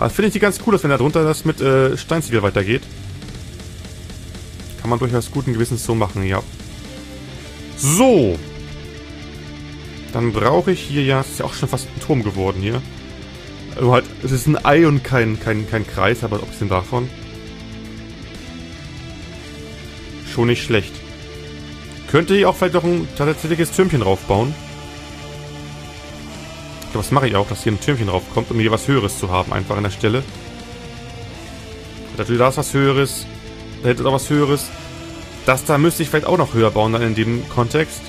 Aber finde ich die ganz cool, dass wenn da drunter das mit äh, Steinzwiebel weitergeht. Kann man durchaus guten Gewissens so machen, ja. So. Dann brauche ich hier ja... Es ist ja auch schon fast ein Turm geworden hier. Also halt, es ist ein Ei und kein, kein, kein Kreis, aber ob es denn davon? Schon nicht schlecht. Könnte hier auch vielleicht noch ein tatsächliches Türmchen draufbauen. Ich glaube, das mache ich auch, dass hier ein Türmchen draufkommt, um hier was Höheres zu haben, einfach an der Stelle. Natürlich da ist was Höheres. Da hätte auch was Höheres. Das da müsste ich vielleicht auch noch höher bauen, dann in dem Kontext.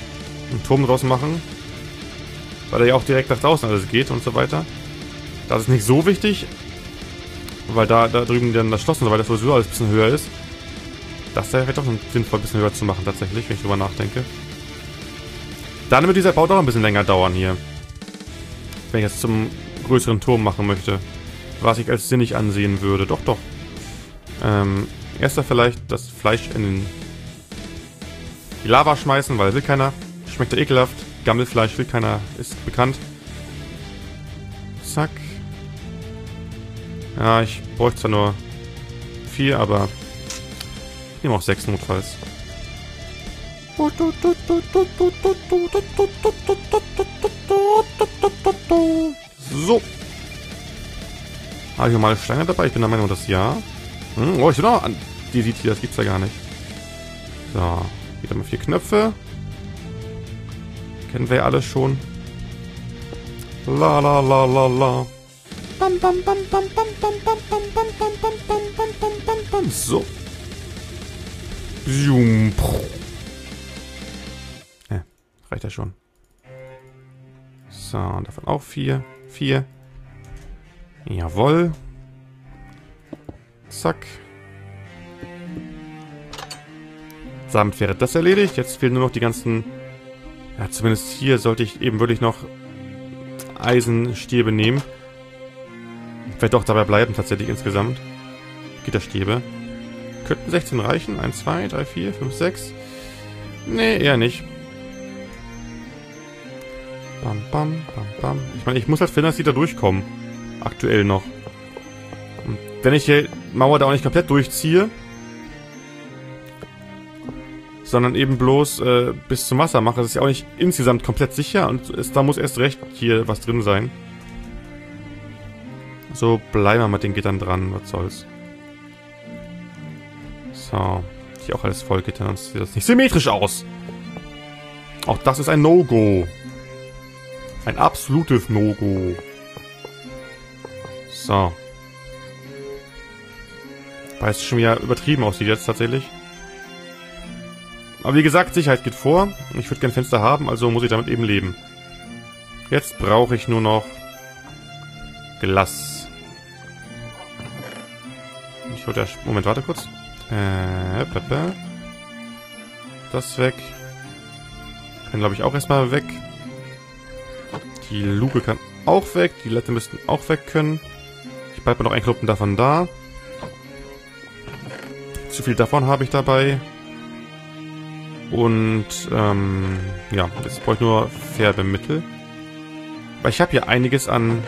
Einen Turm draus machen. Weil er ja auch direkt nach draußen alles geht und so weiter. Das ist nicht so wichtig. Weil da, da drüben dann das Schloss und so weiter sowieso alles ein bisschen höher ist. Das wäre vielleicht auch sinnvoll, ein bisschen höher zu machen, tatsächlich, wenn ich drüber nachdenke. Dann wird dieser Bau doch ein bisschen länger dauern hier. Wenn ich jetzt zum größeren Turm machen möchte. Was ich als sinnig ansehen würde. Doch, doch. Ähm, erster vielleicht das Fleisch in die Lava schmeißen, weil will keiner. Schmeckt ja ekelhaft. Gammelfleisch will keiner, ist bekannt. Zack. Ja, ich bräuchte zwar nur vier, aber ich nehme auch sechs notfalls. So. Habe ich mal Steine dabei? Ich bin der Meinung, das ja. Hm, oh, ich bin auch an. Die sieht hier, das gibt's ja gar nicht. So. Wieder mal vier Knöpfe. Kennen wir ja alles schon. La la la la la. Bam bam reicht ja schon. So, davon auch vier. Vier. Jawoll. Zack. Damit wäre das erledigt. Jetzt fehlen nur noch die ganzen... Ja, zumindest hier sollte ich eben wirklich noch Eisenstäbe nehmen. Vielleicht auch dabei bleiben tatsächlich insgesamt. Gitterstäbe. Könnten 16 reichen? 1, 2, 3, 4, 5, 6. Nee, eher nicht. Bam, bam, bam, bam. Ich meine, ich muss halt finden, dass die da durchkommen. Aktuell noch. Und wenn ich die Mauer da auch nicht komplett durchziehe, sondern eben bloß äh, bis zum Wasser mache, ist es ja auch nicht insgesamt komplett sicher und es, da muss erst recht hier was drin sein. So, bleiben wir mit den Gittern dran, was soll's. So, hier auch alles voll Gittern, sonst sieht das nicht symmetrisch aus. Auch das ist ein No-Go. Ein absolutes No-Go. So. Weil es schon wieder übertrieben aussieht jetzt tatsächlich. Aber wie gesagt, Sicherheit geht vor. Ich würde gerne Fenster haben, also muss ich damit eben leben. Jetzt brauche ich nur noch Glas. Ich wollte ja... Moment, warte kurz. Äh. Das weg. Kann, glaube ich, auch erstmal weg. Die Luke kann auch weg. Die Lette müssten auch weg können. Ich bleibe noch ein Klumpen davon da. Zu viel davon habe ich dabei. Und, ähm, ja, jetzt brauche ich nur Färbemittel. Weil ich habe hier einiges an...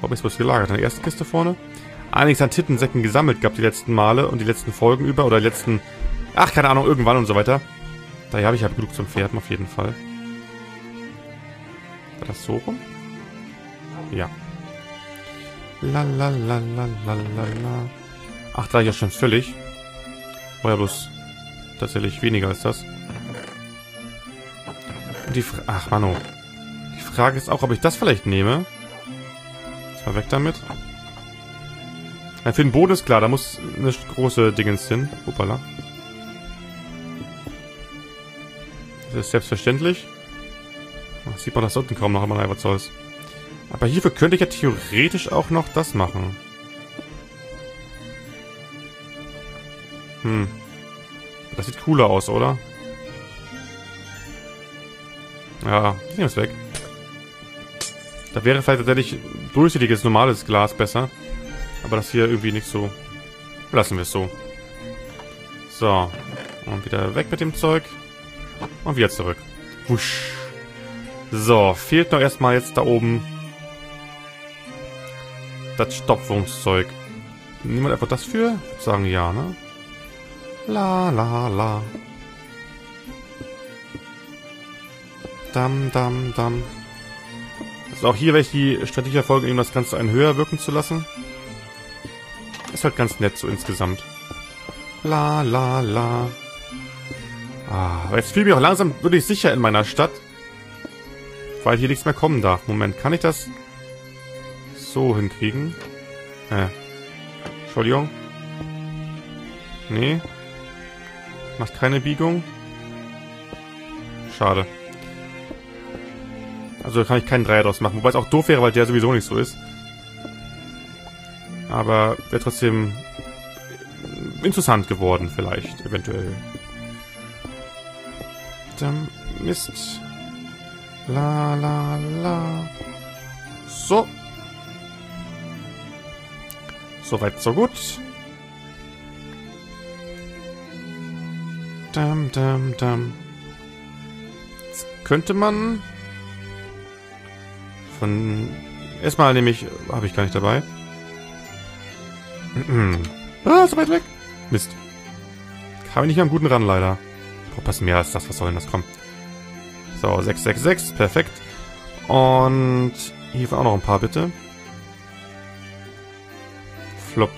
Habe ich was gelagert? In der ersten Kiste vorne? Einiges an Tittensäcken gesammelt gehabt die letzten Male und die letzten Folgen über. Oder die letzten... Ach, keine Ahnung, irgendwann und so weiter. Daher habe ich halt genug zum Pferden auf jeden Fall. War das so rum? Ja. La la la la la la la. Ach, da ja schon völlig. War ja bloß tatsächlich weniger als das. Und die Fra Ach, Mano. Die Frage ist auch, ob ich das vielleicht nehme. Jetzt mal weg damit. Ja, für den Boden ist klar, da muss eine große Dingens hin. Hoppala. Das ist selbstverständlich. Sieht man das unten kaum noch, aber was soll's. Aber hierfür könnte ich ja theoretisch auch noch das machen. Hm. Das sieht cooler aus, oder? Ja, ich nehme es weg. Da wäre vielleicht tatsächlich durchsichtiges, normales Glas besser. Aber das hier irgendwie nicht so... Lassen wir es so. So. Und wieder weg mit dem Zeug. Und wieder zurück. Wusch. So, fehlt noch erstmal jetzt da oben das Stopfungszeug. Niemand einfach das für? Sagen ja, ne? La la la. Dam dam dam. Also auch hier werde ich die Strategie verfolgen, ihm das Ganze einen höher wirken zu lassen. Ist halt ganz nett so insgesamt. La la la. Ah, jetzt fühle ich mich auch langsam wirklich sicher in meiner Stadt. Weil hier nichts mehr kommen darf. Moment, kann ich das so hinkriegen? Äh. Entschuldigung. Nee. Macht keine Biegung. Schade. Also kann ich keinen Dreier draus machen. Wobei es auch doof wäre, weil der sowieso nicht so ist. Aber wäre trotzdem interessant geworden vielleicht, eventuell. Dann Mist. La la la. So. Soweit, so gut. Dam, dam, dam. Jetzt könnte man von... Erstmal nämlich... Habe ich gar nicht dabei. ah, so weit weg. Mist. Kam ich nicht am guten ran, leider. Boah, was mehr als das. Was soll denn das kommen? So, 666. Perfekt. Und hier auch noch ein paar, bitte. Flop.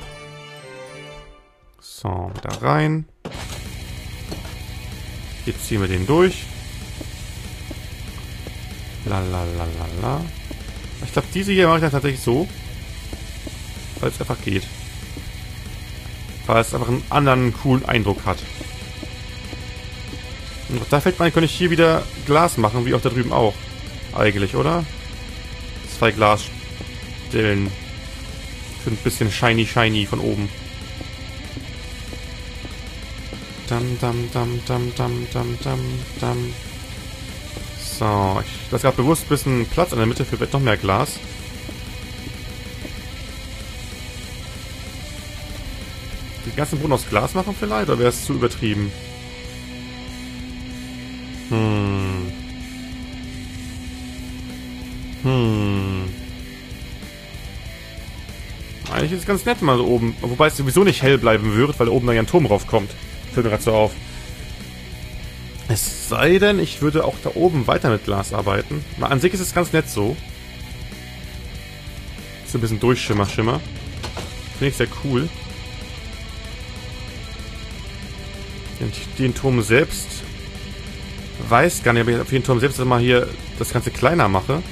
So, da rein. Jetzt ziehen wir den durch. La la la la la. Ich glaube, diese hier mache ich dann tatsächlich so. Weil es einfach geht. Weil es einfach einen anderen coolen Eindruck hat. Da fällt mir, könnte ich hier wieder Glas machen, wie auch da drüben auch. Eigentlich, oder? Zwei Glasstellen. Für ein bisschen shiny shiny von oben. Dam, dam, dam, dam, dam, dam, dam, dam. So, ich lasse gerade bewusst ein bisschen Platz in der Mitte für noch mehr Glas. Die ganzen Brunnen aus Glas machen vielleicht? Oder wäre es zu übertrieben? Hm. Hm. Eigentlich ist es ganz nett mal oben. Wobei es sowieso nicht hell bleiben wird, weil oben da ja ein Turm raufkommt. Fällt mir gerade so auf. Es sei denn, ich würde auch da oben weiter mit Glas arbeiten. Mal an sich ist es ganz nett so. So ein bisschen Durchschimmer, Schimmer. Finde ich sehr cool. Den, den Turm selbst weiß gar nicht, ob ich auf den Turm selbst mal hier das Ganze kleiner mache.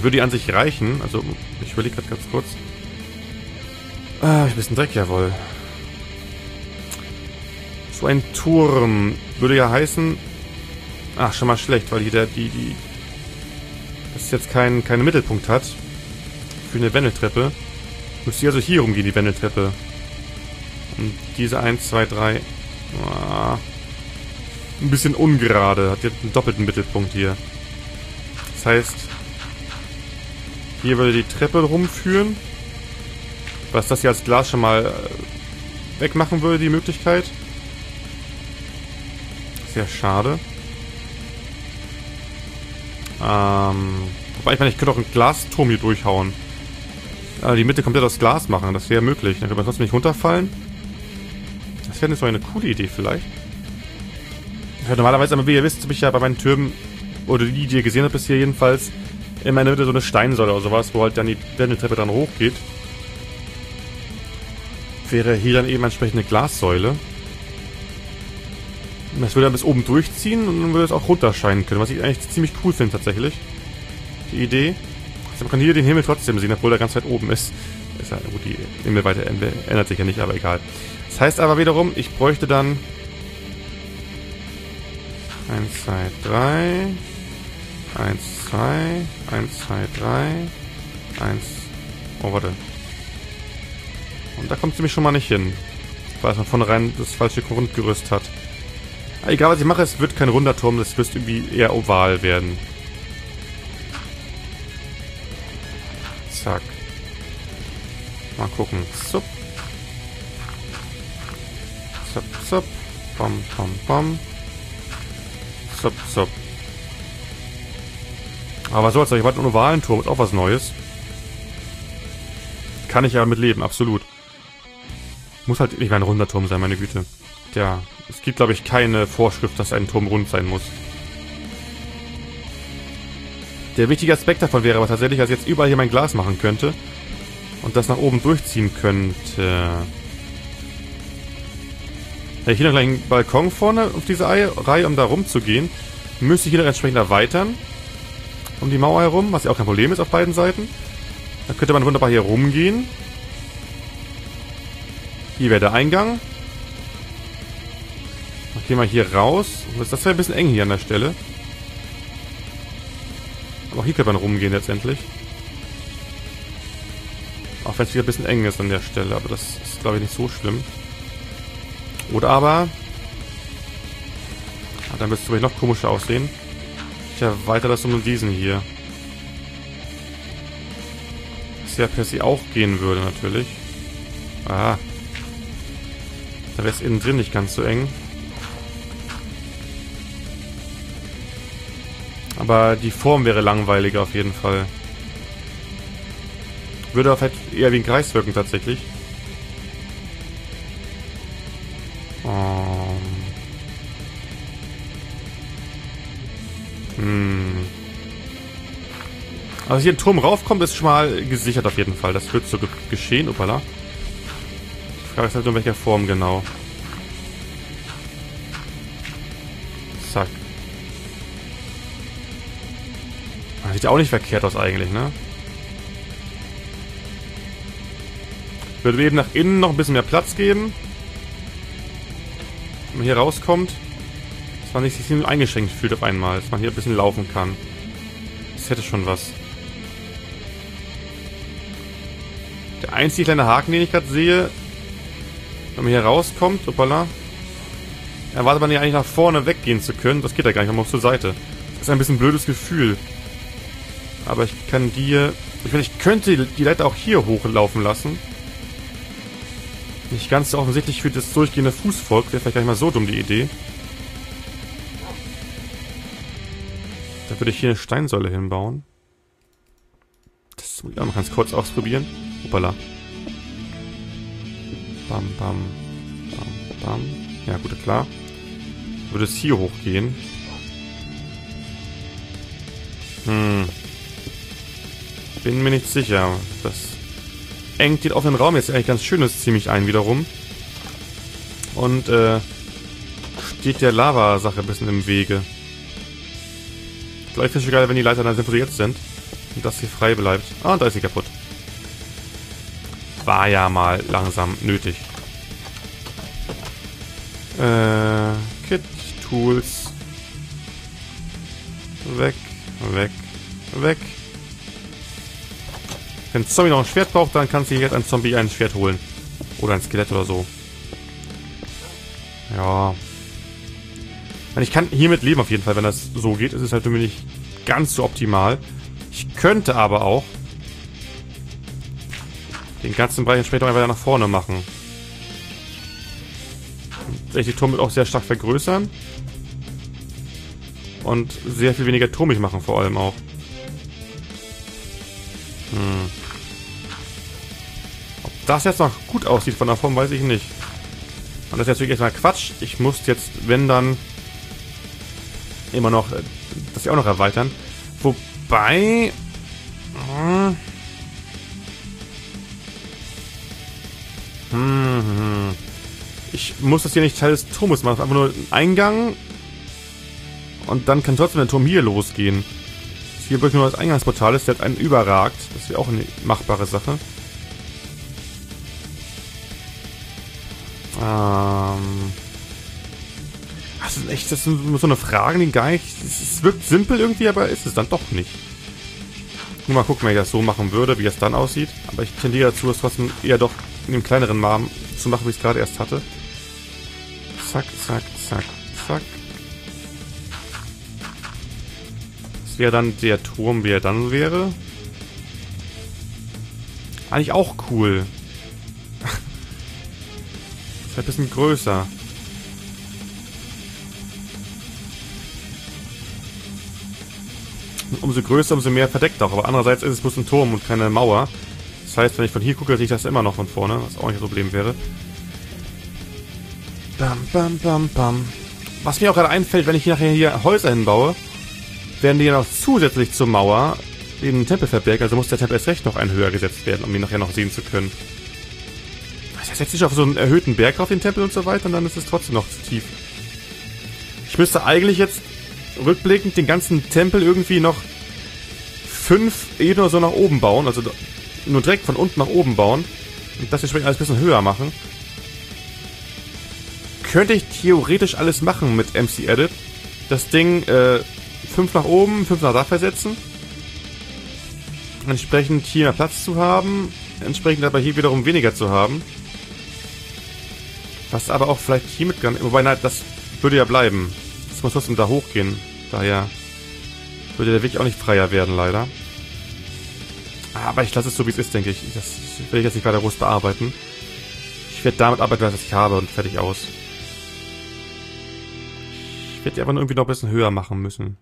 Würde die an sich reichen. Also, ich überlege gerade ganz kurz. Ah, ich ein bisschen Dreck, jawohl. So ein Turm würde ja heißen... Ach, schon mal schlecht, weil hier der, die, die... Das jetzt keinen kein Mittelpunkt hat. Für eine Wendeltreppe. Müsste ich also hier rumgehen, die Wendeltreppe. Und diese 1, 2, 3... Ah, ein bisschen ungerade. Hat jetzt einen doppelten Mittelpunkt hier. Das heißt... Hier würde die Treppe rumführen. Was das hier als Glas schon mal äh, wegmachen würde, die Möglichkeit. Sehr schade. Ähm, wobei ich meine, ich könnte auch einen Glasturm hier durchhauen. Also die Mitte komplett aus Glas machen, das wäre möglich. Dann könnte man trotzdem nicht runterfallen. Das wäre so eine coole Idee vielleicht. Ja, normalerweise, aber wie ihr wisst, habe ich ja bei meinen Türmen, oder die, die ihr gesehen habt bisher jedenfalls, in meiner Mitte so eine Steinsäule oder sowas, wo halt dann die Wendeltreppe dann hochgeht. Wäre hier dann eben entsprechend eine Glassäule. Das würde dann bis oben durchziehen und dann würde es auch runterscheinen können, was ich eigentlich ziemlich cool finde tatsächlich. Die Idee. Also man kann hier den Himmel trotzdem sehen, obwohl er ganz weit oben ist. ist ja, gut, die Himmelweite ändert sich ja nicht, aber egal. Das heißt aber wiederum, ich bräuchte dann 1, 2, 3 1, 2 1, 2, 3 1 Oh, warte. Und da kommt sie mich schon mal nicht hin. Weil man von rein das falsche Grundgerüst hat. Egal was ich mache, es wird kein runder Turm, das wird irgendwie eher oval werden. Zack. Mal gucken. Zup. Zup, zup. Bom, bom, bom. Zup, zup. Aber was soll's, ich warte einen ovalen Turm, ist auch was Neues. Kann ich ja mit leben, absolut. Muss halt nicht ein runder Turm sein, meine Güte. Ja, es gibt, glaube ich, keine Vorschrift, dass ein Turm rund sein muss. Der wichtige Aspekt davon wäre aber tatsächlich, dass ich jetzt überall hier mein Glas machen könnte und das nach oben durchziehen könnte. Hätte ich hier noch gleich einen Balkon vorne auf diese Reihe, um da rumzugehen, müsste ich hier noch entsprechend erweitern. Um die Mauer herum, was ja auch kein Problem ist auf beiden Seiten. Da könnte man wunderbar hier rumgehen. Hier wäre der Eingang. Dann gehen wir hier raus. Das wäre ein bisschen eng hier an der Stelle. Aber auch hier könnte man rumgehen letztendlich. Auch wenn es wieder ein bisschen eng ist an der Stelle. Aber das ist, glaube ich, nicht so schlimm. Oder aber... Ah, dann müsste es noch komischer aussehen. Ich erweitere das um diesen hier. Was ja per se auch gehen würde, natürlich. Ah. Da wäre es innen drin nicht ganz so eng. Aber die Form wäre langweiliger auf jeden Fall. Würde aber vielleicht eher wie ein Kreis wirken tatsächlich. Also hier ein Turm raufkommt, ist schon mal gesichert auf jeden Fall. Das wird so geschehen. Upala. Die Frage ist halt nur, in welcher Form genau. Zack. Ah, sieht ja auch nicht verkehrt aus eigentlich, ne? Würde eben nach innen noch ein bisschen mehr Platz geben. Wenn man hier rauskommt, dass man sich nicht eingeschränkt fühlt auf einmal. Dass man hier ein bisschen laufen kann. Das hätte schon was. Einzige kleine Haken, den ich gerade sehe, wenn man hier rauskommt, hoppala, erwartet man ja eigentlich nach vorne weggehen zu können. Das geht ja gar nicht, man muss zur Seite. Das ist ein bisschen ein blödes Gefühl. Aber ich kann die... Ich, meine, ich könnte die Leiter auch hier hochlaufen lassen. Nicht ganz so offensichtlich für das durchgehende Fußvolk. Wäre vielleicht gar nicht mal so dumm, die Idee. Da würde ich hier eine Steinsäule hinbauen. Das muss ich auch noch ganz kurz ausprobieren. Hoppala. Bam, bam, bam, bam. Ja, gut, klar. Würde es hier hochgehen. Hm. Bin mir nicht sicher. Das engt den offenen Raum jetzt eigentlich ganz schönes ziemlich ein wiederum. Und äh, steht der Lava-Sache ein bisschen im Wege. Vielleicht finde ich geil, wenn die Leiter dann separiert sind. Und das hier frei bleibt. Ah, und da ist sie kaputt. War ja mal langsam nötig. Äh, Kit, Tools. Weg, weg, weg. Wenn ein Zombie noch ein Schwert braucht, dann kann sich jetzt ein Zombie ein Schwert holen. Oder ein Skelett oder so. Ja. Ich kann hiermit leben auf jeden Fall, wenn das so geht. Es ist halt nur nicht ganz so optimal. Ich könnte aber auch den ganzen Bereich später einfach nach vorne machen. Die Turm auch sehr stark vergrößern. Und sehr viel weniger turmig machen vor allem auch. Hm das jetzt noch gut aussieht von der Form, weiß ich nicht. Und das ist natürlich erstmal Quatsch. Ich muss jetzt, wenn dann, immer noch äh, das hier auch noch erweitern. Wobei... hm, hm. Ich muss das hier nicht Teil des Turmes machen. Einfach nur einen Eingang. Und dann kann trotzdem der Turm hier losgehen. Das hier wirklich nur das Eingangsportal ist, der hat einen überragt. Das wäre auch eine machbare Sache. Ähm. Das ist echt, das sind so eine Frage, die gar nicht. Es wirkt simpel irgendwie, aber ist es dann doch nicht. Nur mal gucken, wenn ich das so machen würde, wie es dann aussieht. Aber ich tendiere dazu, es trotzdem eher doch in dem kleineren Rahmen zu machen, wie ich es gerade erst hatte. Zack, zack, zack, zack. Das wäre dann der Turm, wie er dann wäre. Eigentlich auch cool. Ist ein bisschen größer. umso größer, umso mehr verdeckt auch. Aber andererseits ist es bloß ein Turm und keine Mauer. Das heißt, wenn ich von hier gucke, sehe ich das immer noch von vorne, was auch nicht ein Problem wäre. Bam, bam, bam, bam. Was mir auch gerade einfällt, wenn ich nachher hier Häuser hinbaue, werden die ja noch zusätzlich zur Mauer den Tempel verbergen. Also muss der Tempel erst recht noch ein höher gesetzt werden, um ihn nachher noch sehen zu können. Das heißt, setze ich auf so einen erhöhten Berg auf den Tempel und so weiter und dann ist es trotzdem noch zu tief. Ich müsste eigentlich jetzt rückblickend den ganzen Tempel irgendwie noch fünf Ebenen oder so nach oben bauen. Also nur direkt von unten nach oben bauen. Und das entsprechend alles ein bisschen höher machen. Könnte ich theoretisch alles machen mit MC Edit. Das Ding äh, fünf nach oben, fünf nach da versetzen. Entsprechend hier mehr Platz zu haben. Entsprechend aber hier wiederum weniger zu haben. Was aber auch vielleicht hiermit gar nicht... Wobei, nein, das würde ja bleiben. Das muss trotzdem da hochgehen. Daher würde der Weg auch nicht freier werden, leider. Aber ich lasse es so, wie es ist, denke ich. Das will ich jetzt nicht weiter groß bearbeiten. Ich werde damit arbeiten, was ich habe und fertig aus. Ich werde die aber nur irgendwie noch ein bisschen höher machen müssen.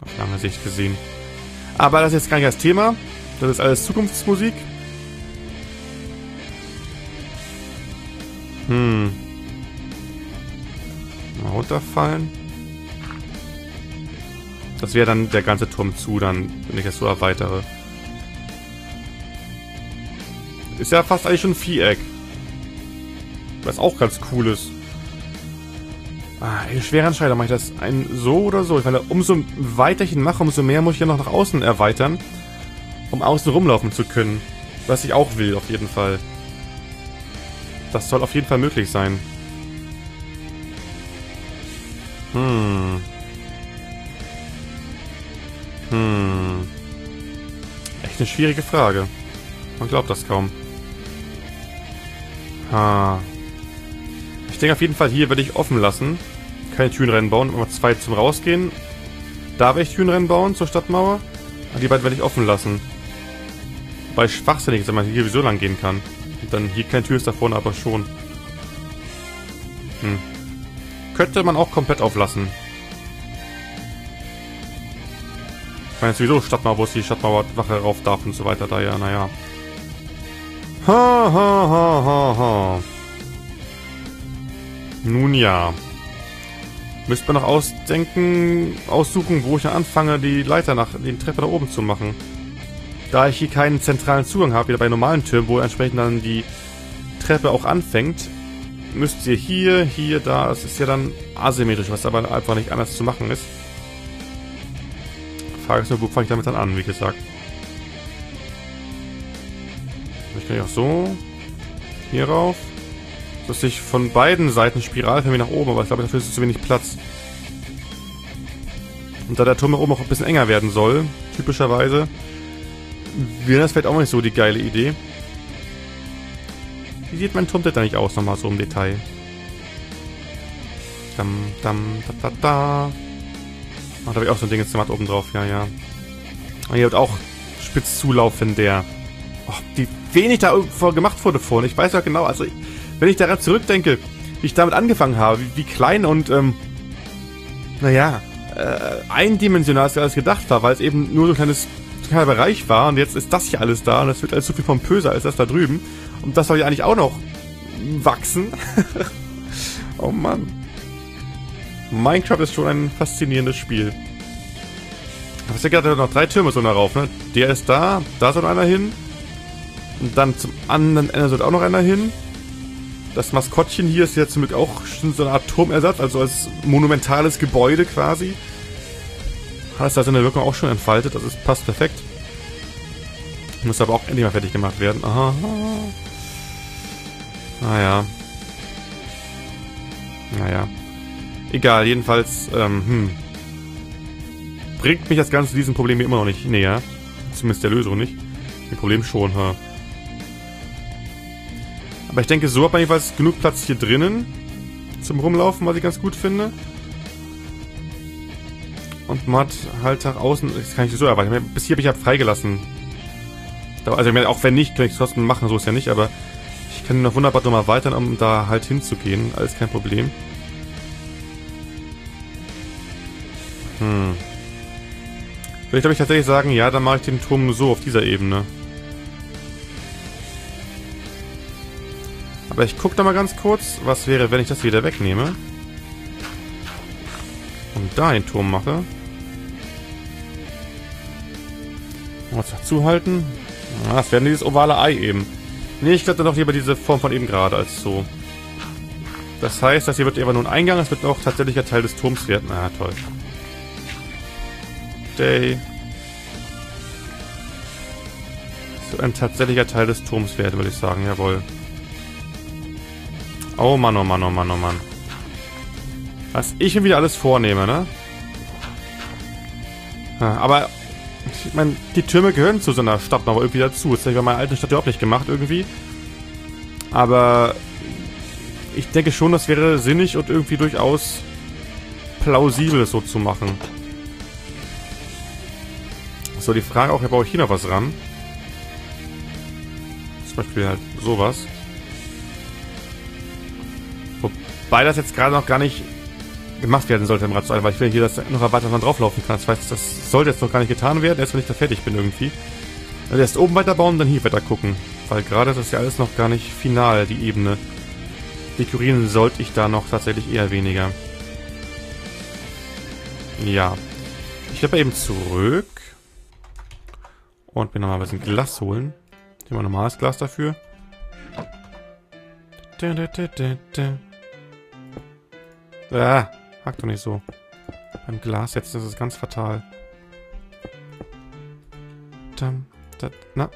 Auf lange Sicht gesehen. Aber das ist jetzt gar nicht das Thema. Das ist alles Zukunftsmusik. Hm. Mal runterfallen. Das wäre dann der ganze Turm zu, dann, wenn ich das so erweitere. Ist ja fast eigentlich schon ein Viereck. Was auch ganz cool ist. Ah, ey, schwere Entscheidung. Mache ich das ein so oder so? Ich meine, umso weiter ich ihn mache, umso mehr muss ich ja noch nach außen erweitern, um außen rumlaufen zu können. Was ich auch will, auf jeden Fall. Das soll auf jeden Fall möglich sein. Hm. Hm. Echt eine schwierige Frage. Man glaubt das kaum. Ha. Ich denke auf jeden Fall, hier werde ich offen lassen. Keine Türen reinbauen, aber zwei zum Rausgehen. Da werde ich Türen reinbauen zur Stadtmauer. Und die beiden werde ich offen lassen. Weil schwachsinnig ist, wenn man hier sowieso lang gehen kann. Und dann hier keine Tür ist da vorne, aber schon. Hm. Könnte man auch komplett auflassen. Ich meine sowieso Stadtmauer, wo es die Stadtmauerwache rauf darf und so weiter. Da ja, naja. Ha, ha, ha, ha, ha. Nun ja. Müsste man noch ausdenken, aussuchen, wo ich anfange, die Leiter nach den Treppe nach oben zu machen. Da ich hier keinen zentralen Zugang habe, wie bei normalen Türmen, wo entsprechend dann die Treppe auch anfängt, müsst ihr hier, hier, da, es ist ja dann asymmetrisch, was aber einfach nicht anders zu machen ist. Frage ist nur, wo fange ich damit dann an, wie gesagt. Ich kann auch so hier rauf. Dass ich von beiden Seiten Spiralförmig nach oben, aber ich glaube, dafür ist zu wenig Platz. Und da der Turm nach oben auch ein bisschen enger werden soll, typischerweise, wäre das vielleicht auch nicht so die geile Idee. Wie sieht mein Turm denn eigentlich aus, nochmal so im Detail? Dam, dam, da, da, da. Ach, da habe ich auch so ein Ding jetzt gemacht oben drauf, ja, ja. Und hier wird auch spitz zulaufen, der. Oh, die wenig da gemacht wurde vorne. Ich weiß ja genau, also wenn ich daran zurückdenke, wie ich damit angefangen habe, wie, wie klein und, ähm, naja, äh, eindimensional es alles gedacht war, weil es eben nur so ein kleines, kleiner Bereich war und jetzt ist das hier alles da und es wird alles so viel pompöser als das da drüben. Und das soll ja eigentlich auch noch wachsen. oh Mann. Minecraft ist schon ein faszinierendes Spiel. Du hast ja gerade noch drei Türme so darauf, ne? Der ist da, da soll einer hin. Und dann zum anderen Ende soll auch noch einer hin. Das Maskottchen hier ist ja zum Glück auch schon so eine Art Turmersatz, also als monumentales Gebäude quasi. Hat da seine Wirkung auch schon entfaltet, das ist, passt perfekt. Muss aber auch endlich mal fertig gemacht werden. Aha. Naja. Naja. Egal, jedenfalls, ähm, hm. Bringt mich das Ganze diesem Problem immer noch nicht näher. Zumindest der Lösung nicht. Dem Problem schon, ha. Aber ich denke, so hat man jedenfalls genug Platz hier drinnen zum Rumlaufen, was ich ganz gut finde. Und man hat halt nach außen, das kann ich so erwarten. Bis hier habe ich ja freigelassen. Also, auch wenn nicht, kann ich es trotzdem machen, so ist ja nicht, aber ich kann noch wunderbar nochmal weitern, um da halt hinzugehen. Alles kein Problem. Hm. Würde ich glaube ich tatsächlich sagen, ja, dann mache ich den Turm so auf dieser Ebene. Aber ich gucke da mal ganz kurz, was wäre, wenn ich das wieder wegnehme. Und da einen Turm mache. Was dazu? Ah, das wäre dieses ovale Ei eben. Nee, ich glaube dann doch lieber diese Form von eben gerade als so. Das heißt, das hier wird einfach nur ein Eingang, es wird auch tatsächlicher Teil des Turms werden. Na, toll. Day. So ein tatsächlicher Teil des Turms werden, würde ich sagen, jawohl. Oh Mann, oh Mann, oh Mann, oh Mann. Was ich mir wieder alles vornehme, ne? Ja, aber, ich meine, die Türme gehören zu so einer Stadt noch irgendwie dazu. Das hätte ich bei meiner alten Stadt überhaupt nicht gemacht, irgendwie. Aber ich denke schon, das wäre sinnig und irgendwie durchaus plausibel, so zu machen. So, die Frage auch, baue ich hier noch was ran? Zum Beispiel halt sowas. Wobei das jetzt gerade noch gar nicht gemacht werden sollte im Rad weil ich will hier, dass noch weiter dran drauflaufen kann. Das heißt, das sollte jetzt noch gar nicht getan werden, erst wenn ich da fertig bin irgendwie. Also erst oben weiterbauen, dann hier weiter gucken. Weil gerade ist das ja alles noch gar nicht final, die Ebene. Dekorieren sollte ich da noch tatsächlich eher weniger. Ja. Ich werde eben zurück. Und mir nochmal ein bisschen Glas holen. Nehmen wir normales Glas dafür. Ah, hack doch nicht so. Beim Glas jetzt ist es ganz fatal. na.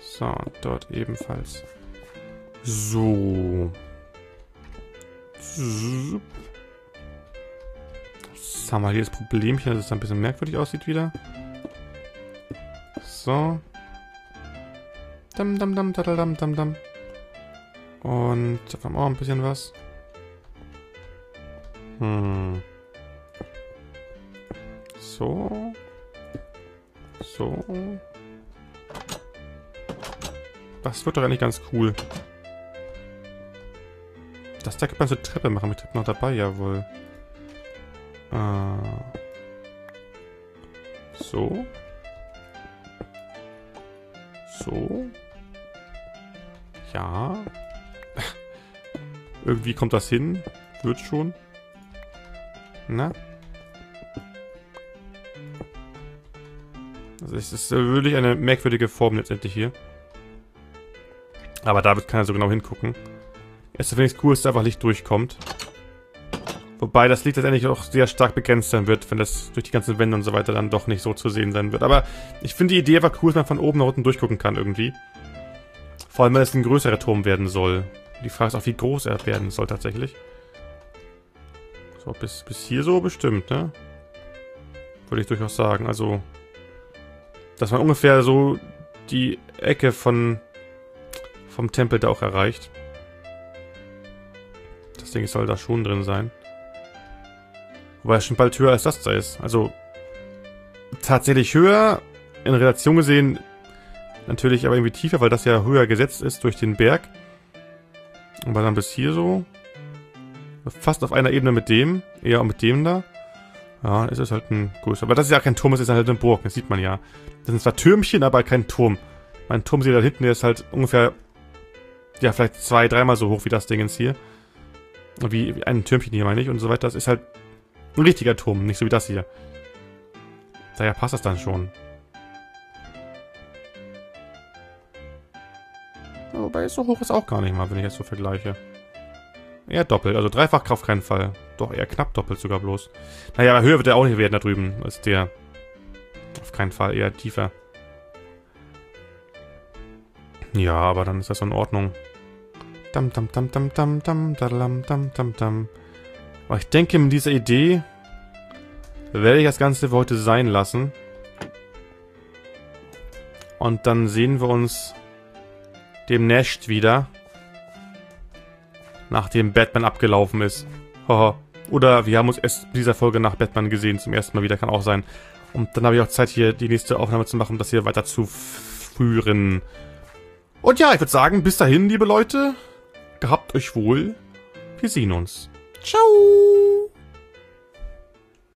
So, dort ebenfalls. So. Jetzt haben wir hier das Problemchen, dass es ein bisschen merkwürdig aussieht wieder. So. Dam, dam, dam, dam, dam, dam. Und da wir auch ein bisschen was. Hm. So. So. Das wird doch eigentlich ganz cool. Das da kann man so Treppe machen. Mit Treppe noch dabei, jawohl. Äh. So. So. Ja. Irgendwie kommt das hin. Wird schon. Na? Also es ist wirklich eine merkwürdige Form letztendlich hier. Aber da wird keiner so genau hingucken. Erst es cool, dass da einfach Licht durchkommt. Wobei das Licht letztendlich auch sehr stark begrenzt sein wird, wenn das durch die ganzen Wände und so weiter dann doch nicht so zu sehen sein wird. Aber ich finde die Idee einfach cool, dass man von oben nach unten durchgucken kann irgendwie. Vor allem, wenn es ein größerer Turm werden soll. Die Frage ist auch, wie groß er werden soll tatsächlich. So, bis, bis hier so bestimmt, ne? Würde ich durchaus sagen. Also, dass man ungefähr so die Ecke von vom Tempel da auch erreicht. Das Ding soll da schon drin sein. Wobei es schon bald höher als das da ist. Also, tatsächlich höher, in Relation gesehen, natürlich aber irgendwie tiefer, weil das ja höher gesetzt ist durch den Berg. Aber dann bis hier so. Fast auf einer Ebene mit dem. Eher mit dem da. Ja, es ist halt ein größer. Aber das ist ja kein Turm, es ist halt eine Burg. Das sieht man ja. Das sind zwar Türmchen, aber kein Turm. Mein Turm sieht da hinten, der ist halt ungefähr, ja, vielleicht zwei, dreimal so hoch wie das Ding jetzt hier. Wie, wie ein Türmchen hier, meine ich, und so weiter. Das ist halt ein richtiger Turm, nicht so wie das hier. Daher passt das dann schon. Wobei, so hoch ist auch gar nicht mal, wenn ich jetzt so vergleiche. Eher doppelt, also dreifach auf keinen Fall. Doch, eher knapp doppelt sogar bloß. Naja, aber höher wird er auch nicht werden da drüben, als der. Auf keinen Fall, eher tiefer. Ja, aber dann ist das so in Ordnung. Dam, dam, dam, dam, dam, dam, dam, dam, dam, dam. Aber ich denke, mit dieser Idee werde ich das Ganze für heute sein lassen. Und dann sehen wir uns demnächst wieder. Nachdem Batman abgelaufen ist. Oder wir haben uns erst in dieser Folge nach Batman gesehen, zum ersten Mal wieder, kann auch sein. Und dann habe ich auch Zeit, hier die nächste Aufnahme zu machen, um das hier weiter zu führen. Und ja, ich würde sagen, bis dahin, liebe Leute. Gehabt euch wohl. Wir sehen uns. Ciao.